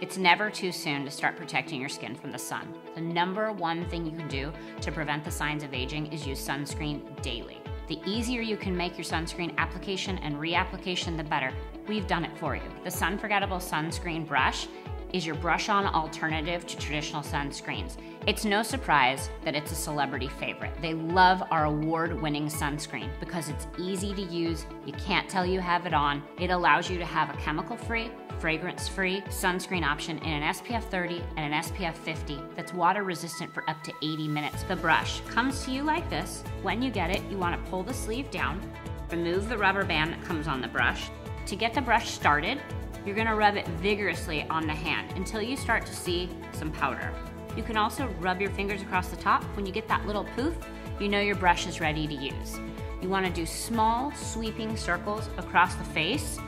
It's never too soon to start protecting your skin from the sun. The number one thing you can do to prevent the signs of aging is use sunscreen daily. The easier you can make your sunscreen application and reapplication, the better. We've done it for you. The Sunforgettable Sunscreen Brush is your brush on alternative to traditional sunscreens. It's no surprise that it's a celebrity favorite. They love our award winning sunscreen because it's easy to use, you can't tell you have it on. It allows you to have a chemical free, fragrance free sunscreen option in an SPF 30 and an SPF 50 that's water resistant for up to 80 minutes. The brush comes to you like this. When you get it, you want to pull the sleeve down, remove the rubber band that comes on the brush. To get the brush started, you're gonna rub it vigorously on the hand until you start to see some powder. You can also rub your fingers across the top. When you get that little poof, you know your brush is ready to use. You wanna do small sweeping circles across the face,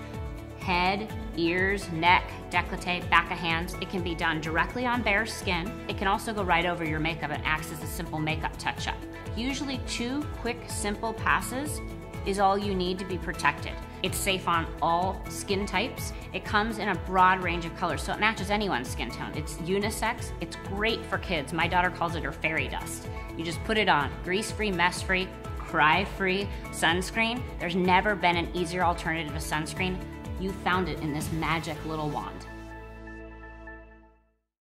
head, ears, neck, décolleté, back of hands. It can be done directly on bare skin. It can also go right over your makeup and acts as a simple makeup touch-up. Usually two quick, simple passes is all you need to be protected. It's safe on all skin types. It comes in a broad range of colors, so it matches anyone's skin tone. It's unisex. It's great for kids. My daughter calls it her fairy dust. You just put it on, grease-free, mess-free, cry-free sunscreen. There's never been an easier alternative to sunscreen. You found it in this magic little wand.